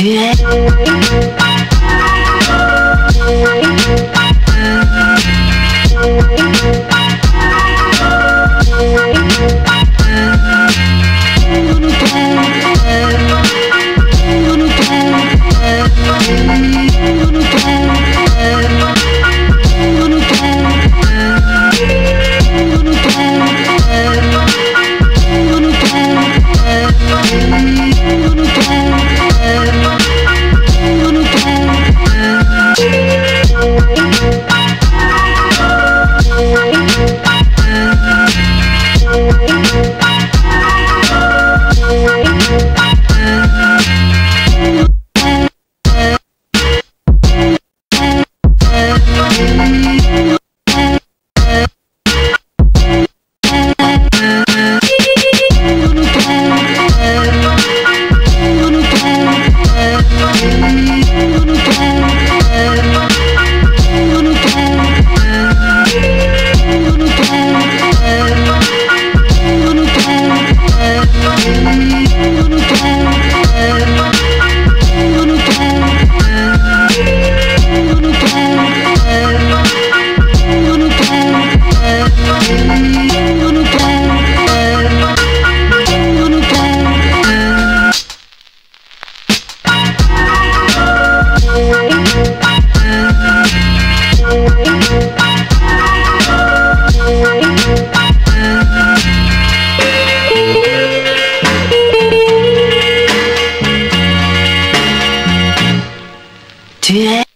tu es Tu es